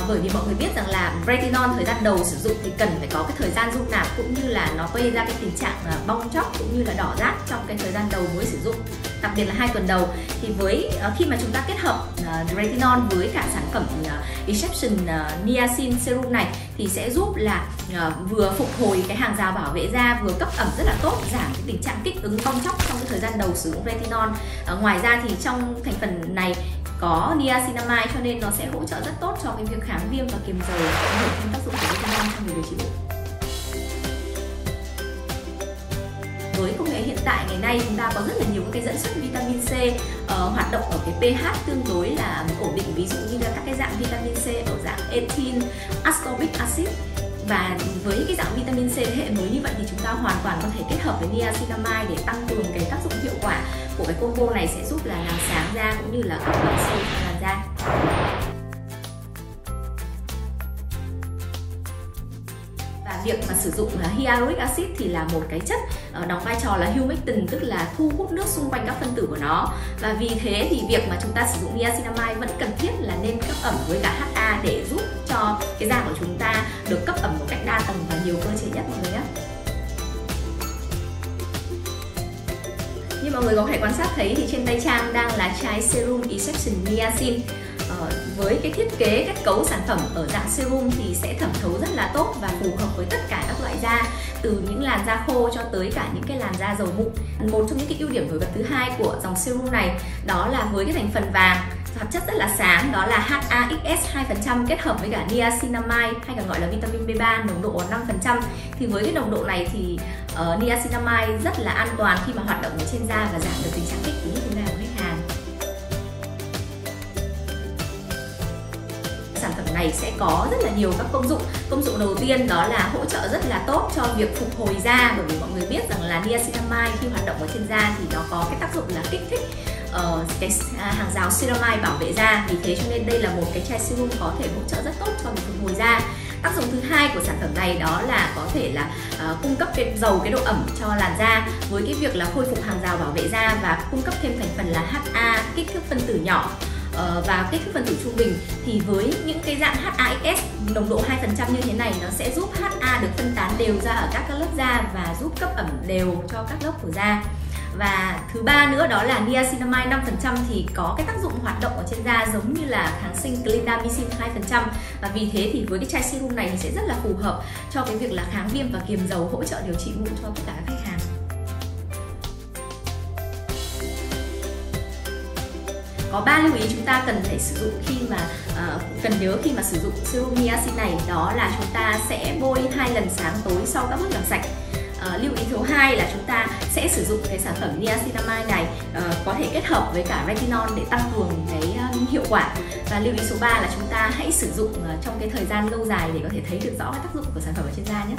Ờ, bởi vì mọi người biết rằng là retinol thời gian đầu sử dụng thì cần phải có cái thời gian dung nạp cũng như là nó gây ra cái tình trạng ờ, bong chóc cũng như là đỏ rát trong cái thời gian đầu mới sử dụng, đặc biệt là hai tuần đầu. Thì với ờ, khi mà chúng ta kết hợp retinol với cả sản phẩm Exception Niacin Serum này thì sẽ giúp là vừa phục hồi cái hàng rào bảo vệ da, vừa cấp ẩm rất là tốt, giảm cái tình trạng kích ứng bong chóc trong cái thời gian đầu sử dụng retinol. Ngoài ra thì trong thành phần này có niacinamide cho nên nó sẽ hỗ trợ rất tốt cho cái việc kháng viêm và kiềm dầu ảnh hưởng thêm tác dụng của retinol trong người điều trị mụn với công nghệ hiện tại ngày nay chúng ta có rất là nhiều cái dẫn xuất vitamin C uh, hoạt động ở cái pH tương đối là ổn định. Ví dụ như là các cái dạng vitamin C ở dạng ethyl ascorbic acid. Và với cái dạng vitamin C thế hệ mới như vậy thì chúng ta hoàn toàn có thể kết hợp với niacinamide để tăng cường cái tác dụng của cái combo này sẽ giúp là làm sáng da cũng như là cấp độ sâu cho làn da. Và việc mà sử dụng hyaluronic acid thì là một cái chất ờ, đóng vai trò là humectant tức là thu hút nước xung quanh các phân tử của nó. Và vì thế thì việc mà chúng ta sử dụng niacinamide vẫn cần thiết là nên cấp ẩm với cả HA để giúp cho cái da của chúng ta được cấp ẩm một như mọi người có thể quan sát thấy thì trên tay Trang đang là chai serum Exception Niacin. Ờ, với cái thiết kế kết cấu sản phẩm ở dạng serum thì sẽ thẩm thấu rất là tốt và phù hợp với tất cả các loại da từ những làn da khô cho tới cả những cái làn da dầu mụn. Một trong những cái ưu điểm nổi bật thứ hai của dòng serum này đó là với cái thành phần vàng hoạt chất rất là sáng đó là HAXS 2% kết hợp với cả niacinamide hay còn gọi là vitamin B3 nồng độ 5% thì với cái nồng độ này thì uh, niacinamide rất là an toàn khi mà hoạt động ở trên da và giảm được tình trạng kích ứng trên da của khách hàng. Sản phẩm này sẽ có rất là nhiều các công dụng. Công dụng đầu tiên đó là hỗ trợ rất là tốt cho việc phục hồi da bởi vì mọi người biết rằng là niacinamide khi hoạt động ở trên da thì nó có cái tác dụng là kích thích uh, cái à, hàng rào ceramide bảo vệ da. Vì thế cho nên đây là một cái chai serum có thể hỗ trợ rất tốt cho việc phục hồi da. Tác dụng thứ hai của sản phẩm này đó là có thể là uh, cung cấp cái dầu cái độ ẩm cho làn da. Với cái việc là khôi phục hàng rào bảo vệ da và cung cấp thêm thành phần là HA kích thước phân tử nhỏ uh, và kích thước phân tử trung bình thì với những cái dạng HAXS nồng độ 2% như thế này nó sẽ giúp HA được phân tán đều ra ở các, các lớp da và giúp cấp ẩm đều cho các lớp của da và thứ ba nữa đó là niacinamide 5% thì có cái tác dụng hoạt động ở trên da giống như là kháng sinh clindamycin 2% và vì thế thì với cái chai serum này thì sẽ rất là phù hợp cho cái việc là kháng viêm và kiềm dầu hỗ trợ điều trị mụn cho tất cả các khách hàng. Có ba lưu ý chúng ta cần phải sử dụng khi mà uh, cần nhớ khi mà sử dụng serum niacin này đó là chúng ta sẽ bôi hai lần sáng tối sau các bước làm sạch uh, lưu ý thứ hai là chúng ta sẽ sử dụng cái sản phẩm niacinamide này uh, có thể kết hợp với cả retinol để tăng cường cái uh, hiệu quả. Và lưu ý số 3 là chúng ta hãy sử dụng uh, trong cái thời gian lâu dài để có thể thấy được rõ cái tác dụng của sản phẩm ở trên da nhé.